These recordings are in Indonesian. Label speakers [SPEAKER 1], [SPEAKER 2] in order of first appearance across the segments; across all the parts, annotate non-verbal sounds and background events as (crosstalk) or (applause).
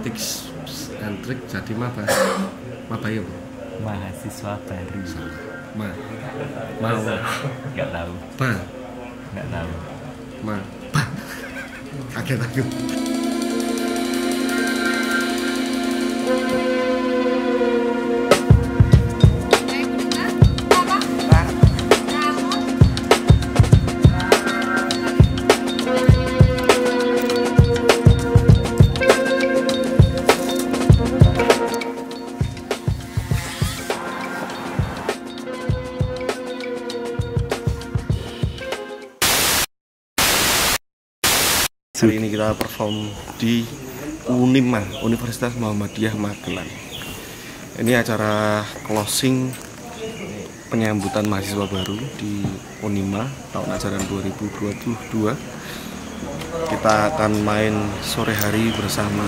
[SPEAKER 1] tips and trik jadi maba maba ya bu?
[SPEAKER 2] Mahasiswa baru.
[SPEAKER 1] Ma. Mau
[SPEAKER 2] nggak tahu.
[SPEAKER 1] Ba.
[SPEAKER 2] Nggak tahu.
[SPEAKER 1] Ma. Ba. Kaget aku Hari ini kita perform di Unima, Universitas Muhammadiyah Magelang. Ini acara closing penyambutan mahasiswa baru di Unima tahun ajaran 2022. Kita akan main sore hari bersama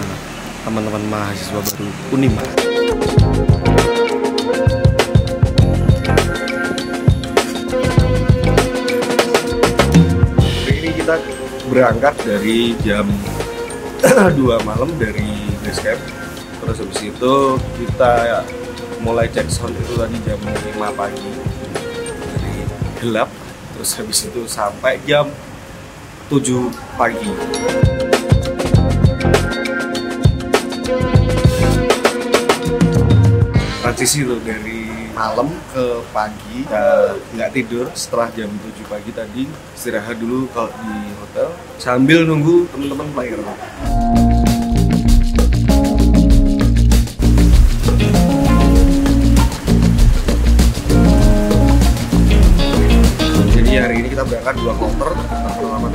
[SPEAKER 1] teman-teman mahasiswa baru Unima. Ini kita berangkat dari jam (clears throat) 2 malam dari base camp. Terus habis itu kita mulai cek sound itu tadi jam 5 pagi. Dari gelap. Terus habis itu sampai jam 7 pagi. Transisi tuh dari malam ke pagi kita nggak tidur. Setelah jam 7 pagi tadi istirahat dulu kalau di hotel sambil nunggu teman-teman player. Jadi hari ini kita berangkat dua kloter pertama teman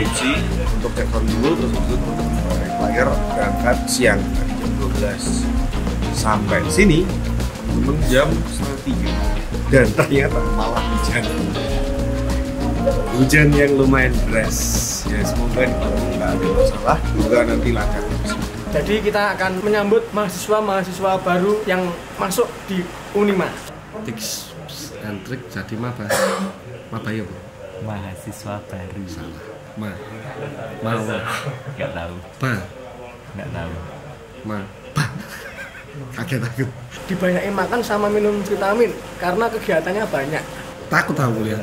[SPEAKER 1] Hiji untuk cek sound dulu terus itu teman-teman player berangkat siang tadi jam 12 sampai sini temen jam setengah tiga. Dan ternyata malah hujan. Hujan yang lumayan deras. Ya semoga di malam nggak ada masalah semoga nanti lancar.
[SPEAKER 3] Jadi kita akan menyambut mahasiswa-mahasiswa baru yang masuk di Unima.
[SPEAKER 1] tips and trik jadi maba maba ya bu?
[SPEAKER 2] Mahasiswa baru.
[SPEAKER 1] Salah. Ma. Mau
[SPEAKER 2] nggak tahu.
[SPEAKER 1] Ba
[SPEAKER 2] nggak tahu.
[SPEAKER 1] Ma. Ba kaget aku.
[SPEAKER 3] Dibanyakin makan sama minum vitamin karena kegiatannya banyak.
[SPEAKER 1] takut aku lihat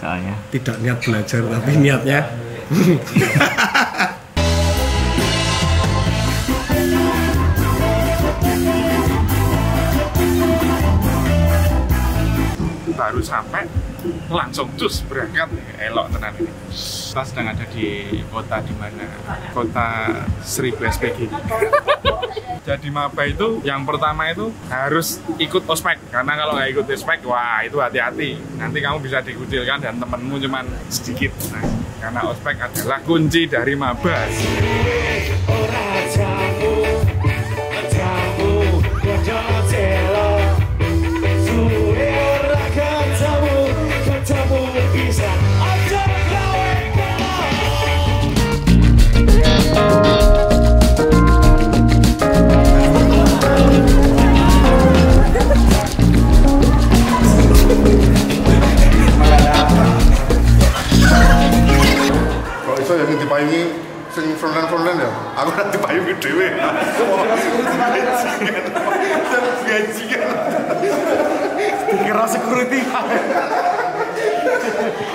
[SPEAKER 2] soalnya.
[SPEAKER 1] Tidak niat belajar tapi niatnya.
[SPEAKER 4] Baru sampai langsung cus berangkat. Elok tenan ini. Kita sedang ada di kota di mana? Kota 1000 SPG (laughs) jadi maba itu yang pertama itu harus ikut ospek. Karena kalau nggak ikut ospek wah itu hati-hati. Nanti kamu bisa dikucilkan dan temenmu cuman sedikit. Nah karena ospek adalah kunci dari maba
[SPEAKER 5] Yang dipayungi sing frontline ya, aku nanti dipayungi dhewe. Gajian.
[SPEAKER 6] Dikira security.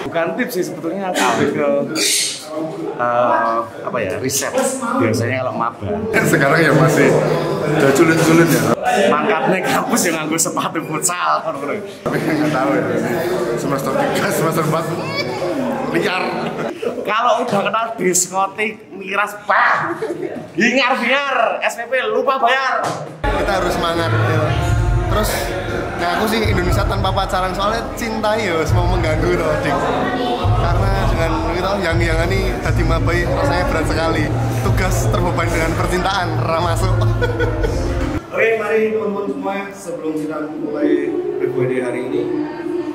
[SPEAKER 6] Bukan tips sih sebetulnya lebih ke eh, apa ya riset biasanya kalau maba
[SPEAKER 5] Sekarang ya masih udah culun-culun ya.
[SPEAKER 6] mangkatnya kampus yang nganggo sepatu futsal
[SPEAKER 5] Tapi nggak tahu ya. Semester 3, semester 4 liar.
[SPEAKER 6] Kalau udah kenal diskotik miras bah hingar bingar SPP lupa bayar
[SPEAKER 5] Kita harus semangat. ya. Terus nah aku sih Indonesia tanpa pacaran soalnya cinta ya semua mengganggu tuh dik. Karena dengan itu yang yang ini hati mabai rasanya berat sekali. Tugas terbebani dengan percintaan ra masuk. Oke, mari teman-teman semua sebelum kita mulai berbuat hari ini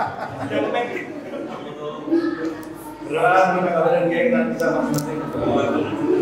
[SPEAKER 5] Yang
[SPEAKER 1] penting. Berat, dan geng nanti kita masing-masing.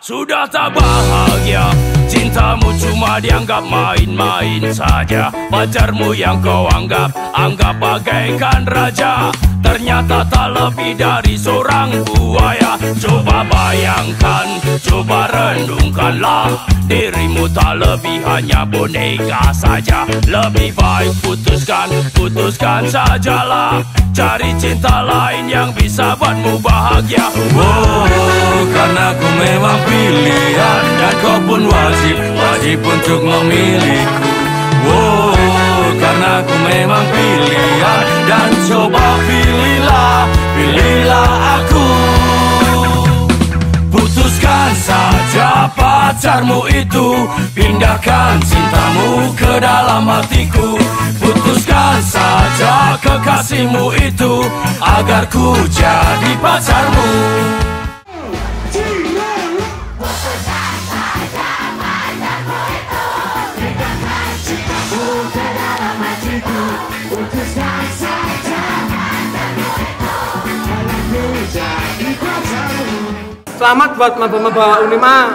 [SPEAKER 7] Sudah, tak bahagia Cintamu cuma dianggap main-main saja. Pacarmu yang kau anggap, anggap bagaikan raja. Ternyata tak lebih dari seorang buaya. Coba bayangkan, coba renungkanlah Dirimu tak lebih hanya boneka saja. Lebih baik putuskan, putuskan sajalah. Cari cinta lain yang bisa buatmu bahagia. Wow, karena ku memang pilihan Dan kau pun wajib, wajib untuk memilihku. Wow, karena ku memang pilihan. Dan coba pilihlah, pilihlah aku. Putuskan saja pacarmu itu. Pindahkan cintamu ke dalam hatiku. Putuskan saja kekasihmu itu. Agar ku jadi pacarmu
[SPEAKER 3] Selamat buat maba-maba Unima.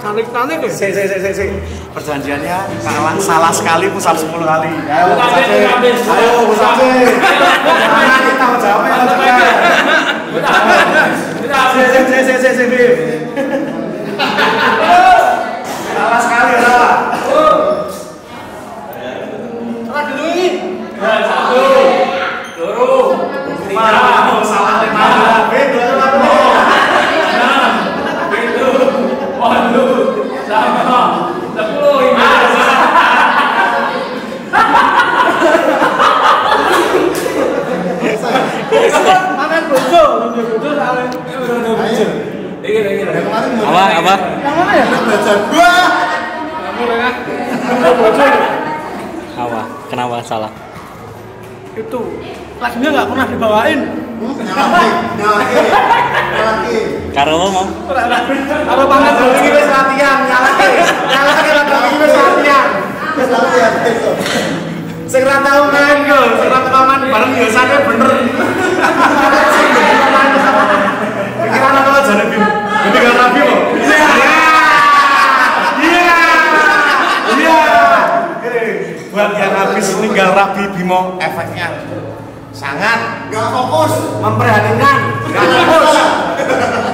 [SPEAKER 3] Cantik-cantik ya.
[SPEAKER 6] Si, si, si, si, si. Perjanjiannya salah, salah sekali pusat 10 kali. Ayo,
[SPEAKER 3] Pusat.
[SPEAKER 6] Ayo, Pusat. Kita jawabnya. Si, si, si, si, si, si, si. Salah sekali, salah.
[SPEAKER 3] Salah dulu ini.
[SPEAKER 6] Lima, salah lima. Beda, lima.
[SPEAKER 3] Makan bojo, bojo bojo soalnya. Bojo. Iki iki.
[SPEAKER 2] Apa apa?
[SPEAKER 3] Yang mana ya?
[SPEAKER 5] Belajar gua.
[SPEAKER 3] Kamu kan. Bojo.
[SPEAKER 2] Apa? Kenapa salah?
[SPEAKER 3] Itu lagunya nggak pernah dibawain.
[SPEAKER 5] Nyalaki, nyalaki, nyalaki.
[SPEAKER 2] Karo mau?
[SPEAKER 3] Kalau pangan bojo
[SPEAKER 6] Ini wis latihan, nyalake. Nyalake lagu ini wis latihan.
[SPEAKER 5] Terus latihan.
[SPEAKER 6] Sing ra tau main yo, sing ra tau main bareng biasanya bener. Pikiran apa aja nih Bim? Ini kan Rabi kok. Iya. Iya. Iya. Eh, Buat yang habis meninggal Rabi Bimo efeknya sangat
[SPEAKER 5] Gak fokus.
[SPEAKER 6] memperhatikan, nggak fokus. (laughs)